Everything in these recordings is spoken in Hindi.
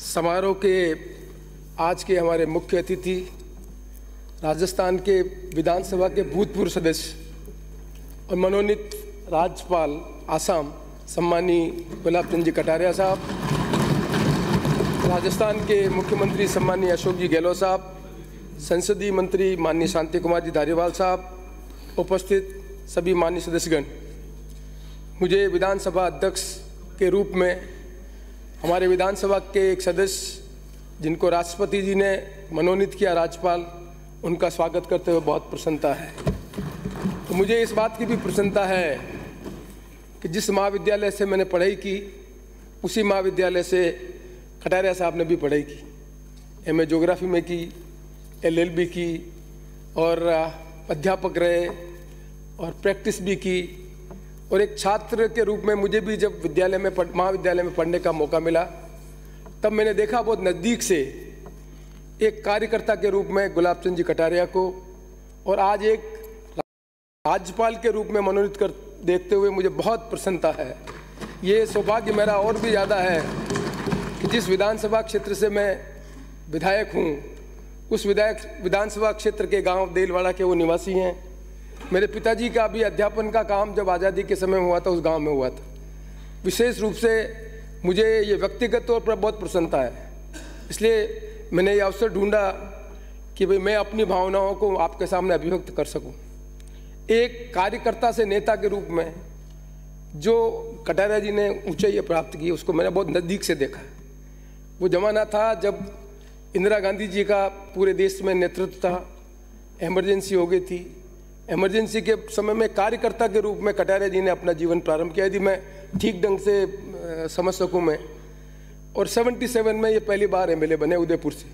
समारोह के आज के हमारे मुख्य अतिथि, राजस्थान के विधानसभा के भूतपूर्व सदस्य और मनोनीत राज्यपाल आसाम सम्मानी गुलाब चंद जी कटारिया साहब, राजस्थान के मुख्यमंत्री सम्मानी अशोक जी गहलोत साहब, संसदीय मंत्री माननीय शांति कुमार जी धारीवाल साहब, उपस्थित सभी माननीय सदस्यगण। मुझे विधानसभा अध्यक्ष के रूप में हमारे विधानसभा के एक सदस्य, जिनको राष्ट्रपति जी ने मनोनीत किया राज्यपाल, उनका स्वागत करते हुए बहुत प्रसन्नता है। तो मुझे इस बात की भी प्रसन्नता है कि जिस महाविद्यालय से मैंने पढ़ाई की, उसी महाविद्यालय से कटारिया साहब ने भी पढ़ाई की। एम ए जोग्राफी में की एल एल एलएलबी की, और, अध्यापक रहे, और प्रैक्टिस भी की और एक छात्र के रूप में मुझे भी जब विद्यालय में महाविद्यालय में पढ़ने का मौका मिला, तब मैंने देखा बहुत नज़दीक से एक कार्यकर्ता के रूप में गुलाब चंद जी कटारिया को और आज एक राज्यपाल के रूप में मनोनीत कर देखते हुए मुझे बहुत प्रसन्नता है। ये सौभाग्य मेरा और भी ज़्यादा है कि जिस विधानसभा क्षेत्र से मैं विधायक हूँ, उस विधायक, विधानसभा क्षेत्र के गाँव देलवाड़ा के वो निवासी हैं। मेरे पिताजी का भी अध्यापन का काम जब आज़ादी के समय हुआ था, उस गाँव में हुआ था। विशेष रूप से मुझे ये व्यक्तिगत तौर पर बहुत प्रसन्नता है। इसलिए मैंने ये अवसर ढूंढा कि भाई मैं अपनी भावनाओं को आपके सामने अभिव्यक्त कर सकूँ। एक कार्यकर्ता से नेता के रूप में जो कटारा जी ने ऊंचाई प्राप्त की, उसको मैंने बहुत नज़दीक से देखा। वो जमाना था जब इंदिरा गांधी जी का पूरे देश में नेतृत्व था एमरजेंसी हो गई थी। इमरजेंसी के समय में कार्यकर्ता के रूप में कटारिया जी ने अपना जीवन प्रारंभ किया। यदि मैं ठीक ढंग से समझ सकूँ मैं। और 77 में ये पहली बार एमएलए बने उदयपुर से।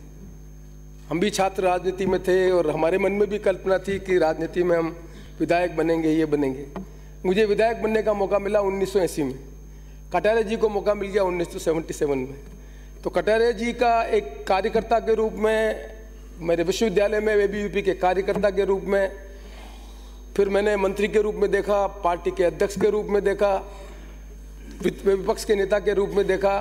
हम भी छात्र राजनीति में थे और हमारे मन में भी कल्पना थी कि राजनीति में हम विधायक बनेंगे, ये बनेंगे। मुझे विधायक बनने का मौका मिला 1980 में। कटारिया जी को मौका मिल गया 1977 में। तो कटारिया जी का एक कार्यकर्ता के रूप में, मेरे विश्वविद्यालय में, वे के कार्यकर्ता के रूप में फिर मैंने मंत्री के रूप में देखा, पार्टी के अध्यक्ष के रूप में देखा विपक्ष के नेता के रूप में देखा।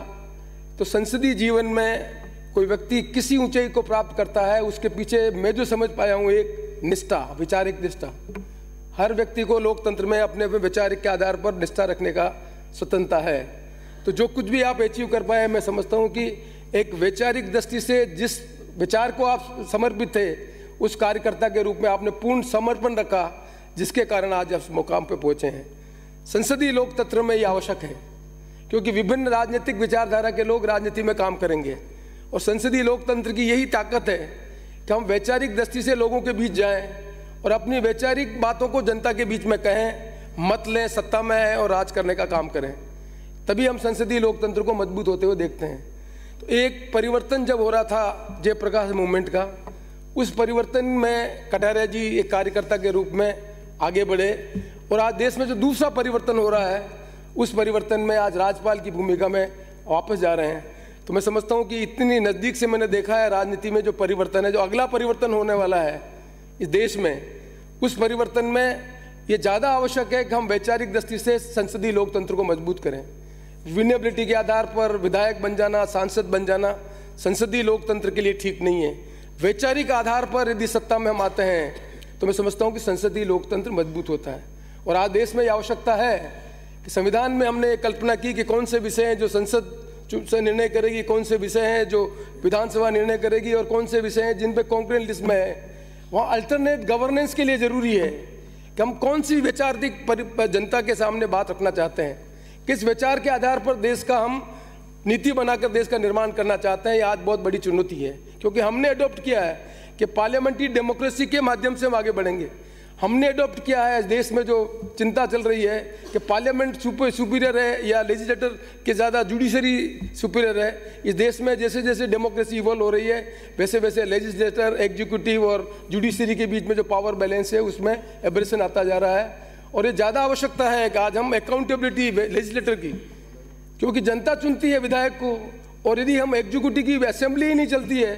तो संसदीय जीवन में कोई व्यक्ति किसी ऊंचाई को प्राप्त करता है, उसके पीछे मैं जो समझ पाया हूँ, एक निष्ठा, वैचारिक निष्ठा। हर व्यक्ति को लोकतंत्र में अपने अपने वैचारिक के आधार पर निष्ठा रखने का स्वतंत्रता है। तो जो कुछ भी आप अचीव कर पाए, मैं समझता हूँ कि एक वैचारिक दृष्टि से जिस विचार को आप समर्पित थे, उस कार्यकर्ता के रूप में आपने पूर्ण समर्पण रखा जिसके कारण आज आप मुकाम पर पहुँचे हैं। संसदीय लोकतंत्र में ये आवश्यक है, क्योंकि विभिन्न राजनीतिक विचारधारा के लोग राजनीति में काम करेंगे और संसदीय लोकतंत्र की यही ताकत है कि हम वैचारिक दृष्टि से लोगों के बीच जाएँ और अपनी वैचारिक बातों को जनता के बीच में कहें, मत लें, सत्ता में आए और राज करने का काम करें। तभी हम संसदीय लोकतंत्र को मज़बूत होते हुए देखते हैं। तो एक परिवर्तन जब हो रहा था जयप्रकाश मूवमेंट का, उस परिवर्तन में कटारिया जी एक कार्यकर्ता के रूप में आगे बढ़े और आज देश में जो दूसरा परिवर्तन हो रहा है, उस परिवर्तन में आज राज्यपाल की भूमिका में वापस जा रहे हैं। तो मैं समझता हूँ कि इतनी नज़दीक से मैंने देखा है राजनीति में जो परिवर्तन है, जो अगला परिवर्तन होने वाला है इस देश में, उस परिवर्तन में ये ज़्यादा आवश्यक है कि हम वैचारिक दृष्टि से संसदीय लोकतंत्र को मज़बूत करें। विनेबिलिटी के आधार पर विधायक बन जाना, सांसद बन जाना संसदीय लोकतंत्र के लिए ठीक नहीं है। वैचारिक आधार पर यदि सत्ता में हम आते हैं तो मैं समझता हूँ कि संसदीय लोकतंत्र मज़बूत होता है। और आज देश में यह आवश्यकता है कि संविधान में हमने कल्पना की कि कौन से विषय हैं जो संसद से निर्णय करेगी, कौन से विषय हैं जो विधानसभा निर्णय करेगी और कौन से विषय हैं जिन पे कॉन्क्रेंट लिस्ट में है। वहाँ अल्टरनेट गवर्नेंस के लिए ज़रूरी है कि हम कौन सी वैचारिक जनता के सामने बात रखना चाहते हैं। किस विचार के आधार पर देश का हम नीति बनाकर देश का निर्माण करना चाहते हैं, ये आज बहुत बड़ी चुनौती है। क्योंकि हमने अडॉप्ट किया है कि पार्लियामेंट्री डेमोक्रेसी के माध्यम से हम आगे बढ़ेंगे। हमने अडॉप्ट किया है देश में जो चिंता चल रही है कि पार्लियामेंट सुपर सुपीरियर है या लेजिस्लेटर के ज़्यादा जुडिशरी सुपीरियर है। इस देश में जैसे जैसे डेमोक्रेसी इवॉल्व हो रही है वैसे वैसे लेजिस्लेटर एग्जीक्यूटिव और जुडिशरी के बीच में जो पावर बैलेंस है, उसमें एब्रेशन आता जा रहा है। और ये ज़्यादा आवश्यकता है कि आज हम अकाउंटेबिलिटी लेजिस्लेटर की, क्योंकि जनता चुनती है विधायक को, और यदि हम एग्जीक्यूटिव की असेंबली ही नहीं चलती है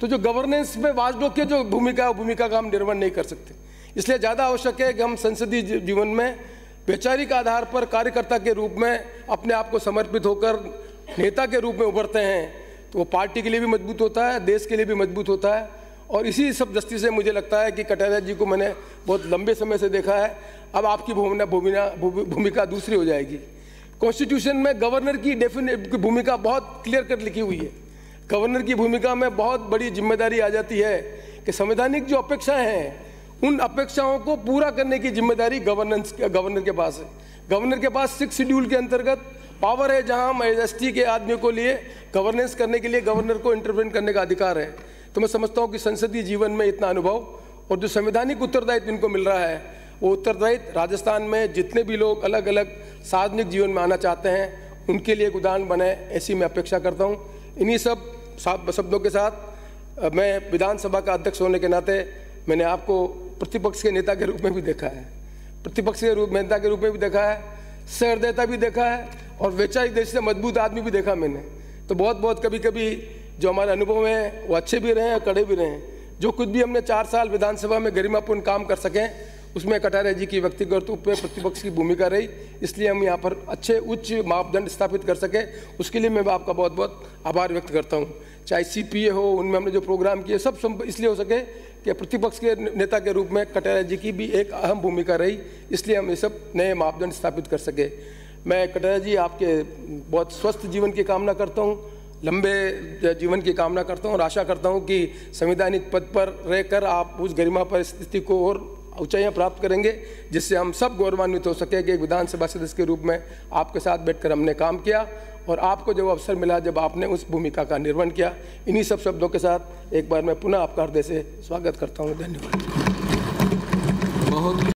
तो जो गवर्नेंस में वाजडोक के जो भूमिका है भूमिका का हम निर्वहन नहीं कर सकते। इसलिए ज़्यादा आवश्यक है कि हम संसदीय जीवन में वैचारिक आधार पर कार्यकर्ता के रूप में अपने आप को समर्पित होकर नेता के रूप में उभरते हैं तो वो पार्टी के लिए भी मज़बूत होता है, देश के लिए भी मज़बूत होता है। और इसी सब दस्ती से मुझे लगता है कि कटारिया जी को मैंने बहुत लंबे समय से देखा है, अब आपकी भूमिका भूमिका दूसरी हो जाएगी। कॉन्स्टिट्यूशन में गवर्नर की डेफिनेट भूमिका बहुत क्लियर कट लिखी हुई है। गवर्नर की भूमिका में बहुत बड़ी ज़िम्मेदारी आ जाती है कि संवैधानिक जो अपेक्षाएँ हैं, उन अपेक्षाओं को पूरा करने की ज़िम्मेदारी गवर्नेंस गवर्नर के पास है। गवर्नर के पास सिक्स शेड्यूल के अंतर्गत पावर है जहाँ एस के आदमी को लिए गवर्नेंस करने के लिए गवर्नर को इंटरवेंट करने का अधिकार है। तो मैं समझता हूँ कि संसदीय जीवन में इतना अनुभव और जो संवैधानिक उत्तरदायित्व इनको मिल रहा है, वो उत्तरदायित्व राजस्थान में जितने भी लोग अलग अलग सार्वजनिक जीवन में आना चाहते हैं, उनके लिए एक उदाहरण बने, ऐसी मैं अपेक्षा करता हूँ। इन्हीं सब शब्दों के साथ मैं विधानसभा का अध्यक्ष होने के नाते मैंने आपको प्रतिपक्ष के नेता के रूप में भी देखा है। प्रतिपक्ष के रूप नेता के रूप में भी देखा है, सहृदयता भी देखा है और वैचारिक देश से मज़बूत आदमी भी देखा मैंने। तो बहुत बहुत कभी कभी जो हमारे अनुभव हैं, वो अच्छे भी रहे हैं कड़े भी रहे। हैं जो कुछ भी हमने चार साल विधानसभा में गरिमापूर्ण काम कर सकें उसमें कटारिया जी की व्यक्तिगत रूप में प्रतिपक्ष की भूमिका रही, इसलिए हम यहाँ पर अच्छे, उच्च मापदंड स्थापित कर सके। उसके लिए मैं आपका बहुत बहुत आभार व्यक्त करता हूँ। चाहे सीपीए हो, उनमें हमने जो प्रोग्राम किए, सब इसलिए हो सके कि प्रतिपक्ष के नेता के रूप में कटारिया जी की भी एक अहम भूमिका रही, इसलिए हम ये सब नए मापदंड स्थापित कर सके। मैं कटारिया जी आपके बहुत स्वस्थ जीवन की कामना करता हूँ, लंबे जीवन की कामना करता हूँ और आशा करता हूँ कि संवैधानिक पद पर रहकर आप उस गरिमा परिस्थिति को और ऊंचाइयाँ प्राप्त करेंगे, जिससे हम सब गौरवान्वित हो सके कि एक विधानसभा सदस्य के रूप में आपके साथ बैठकर हमने काम किया और आपको जब अवसर मिला, जब आपने उस भूमिका का निर्वहन किया। इन्हीं सब शब्दों के साथ एक बार मैं पुनः आपका हृदय से स्वागत करता हूँ। धन्यवाद। बहुत